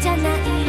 じゃない